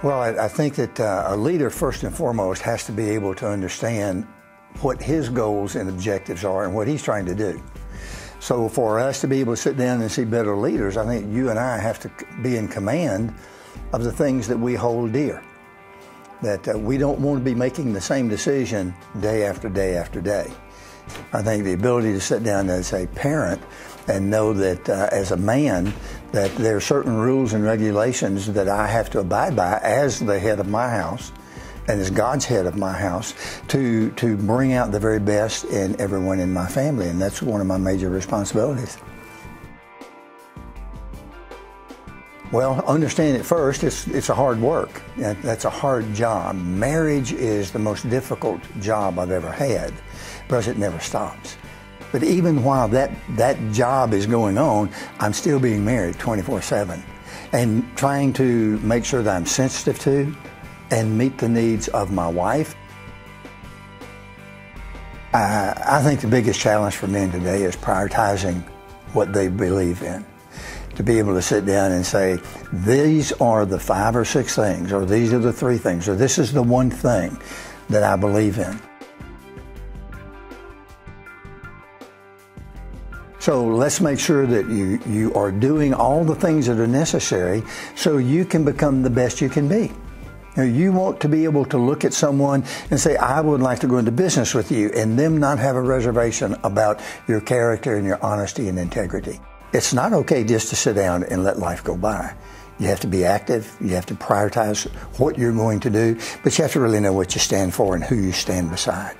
Well, I, I think that uh, a leader, first and foremost, has to be able to understand what his goals and objectives are and what he's trying to do. So, for us to be able to sit down and see better leaders, I think you and I have to be in command of the things that we hold dear. That uh, we don't want to be making the same decision day after day after day. I think the ability to sit down as a parent and know that uh, as a man that there are certain rules and regulations that I have to abide by as the head of my house and as God's head of my house to to bring out the very best in everyone in my family and that's one of my major responsibilities. Well, understand it first, it's, it's a hard work. That's a hard job. Marriage is the most difficult job I've ever had because it never stops. But even while that, that job is going on, I'm still being married 24 7 and trying to make sure that I'm sensitive to and meet the needs of my wife. I think the biggest challenge for men today is prioritizing what they believe in. To be able to sit down and say, these are the five or six things, or these are the three things, or this is the one thing that I believe in. So let's make sure that you, you are doing all the things that are necessary so you can become the best you can be. You, you want to be able to look at someone and say, I would like to go into business with you, and them not have a reservation about your character and your honesty and integrity. It's not okay just to sit down and let life go by. You have to be active. You have to prioritize what you're going to do, but you have to really know what you stand for and who you stand beside.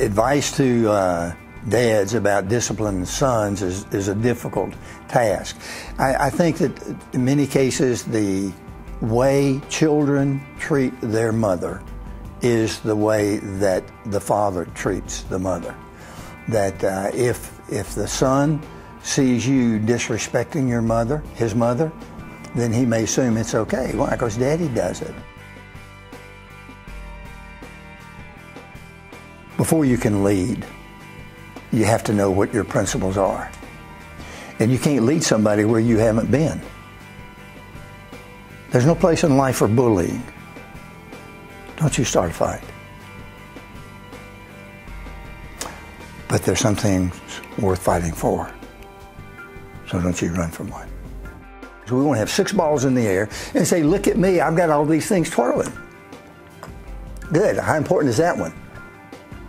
advice to uh, dads about disciplining sons is, is a difficult task. I, I, think that in many cases, the way children treat their mother is the way that the father treats the mother. That uh, if, if the son sees you disrespecting your mother, his mother, then he may assume it's okay. Why? Because daddy does it. Before you can lead, you have to know what your principles are. And you can't lead somebody where you haven't been. There's no place in life for bullying. Don't you start a fight. But there's some things worth fighting for. So don't you run from one. So we want to have six balls in the air and say, look at me, I've got all these things twirling. Good. How important is that one?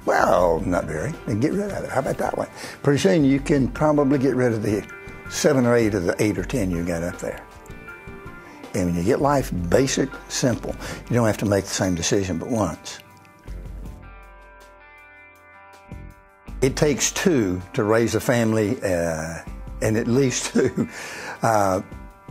Well, not very. And get rid of it. How about that one? Pretty soon you can probably get rid of the seven or eight of the eight or ten you got up there. And when you get life basic, simple, you don't have to make the same decision but once. It takes two to raise a family, uh, and at least two. Uh,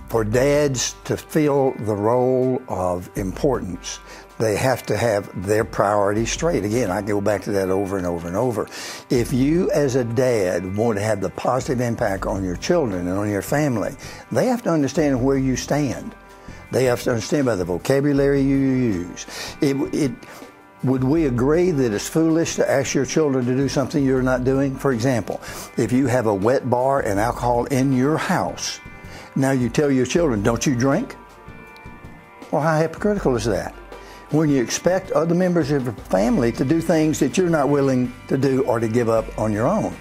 for dads to fill the role of importance, they have to have their priorities straight. Again, I go back to that over and over and over. If you, as a dad, want to have the positive impact on your children and on your family, they have to understand where you stand. They have to understand by the vocabulary you use. It, it, would we agree that it's foolish to ask your children to do something you're not doing? For example, if you have a wet bar and alcohol in your house, now you tell your children, don't you drink? Well, how hypocritical is that? When you expect other members of your family to do things that you're not willing to do or to give up on your own.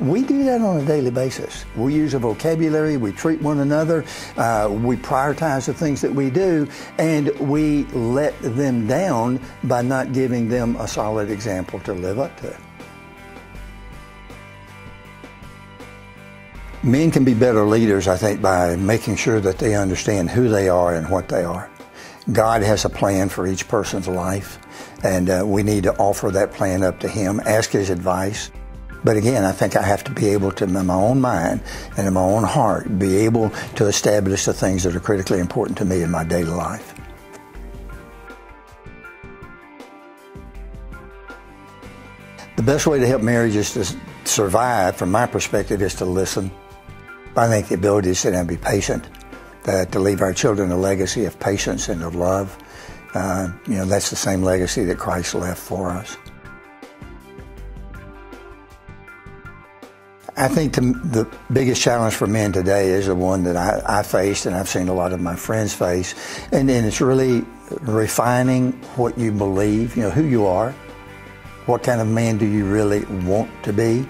We do that on a daily basis. We use a vocabulary, we treat one another, uh, we prioritize the things that we do, and we let them down by not giving them a solid example to live up to. Men can be better leaders, I think, by making sure that they understand who they are and what they are. God has a plan for each person's life, and uh, we need to offer that plan up to Him, ask His advice. But again, I think I have to be able to, in my own mind and in my own heart, be able to establish the things that are critically important to me in my daily life. The best way to help marriages to survive, from my perspective, is to listen I think the ability to sit down and be patient, uh, to leave our children a legacy of patience and of love, uh, you know, that's the same legacy that Christ left for us. I think the, the, biggest challenge for men today is the one that I, I faced and I've seen a lot of my friends face. And then it's really refining what you believe, you know, who you are. What kind of man do you really want to be?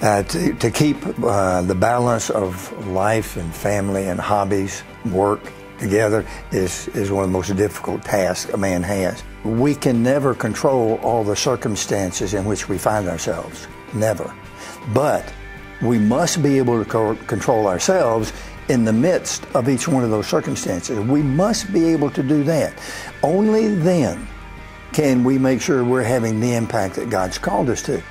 Uh, to, to, keep uh, the balance of life and family and hobbies, work together is, is one of the most difficult tasks a man has. We can never control all the circumstances in which we find ourselves. Never. But we must be able to co- control ourselves in the midst of each one of those circumstances. We must be able to do that. Only then can we make sure we're having the impact that God's called us to.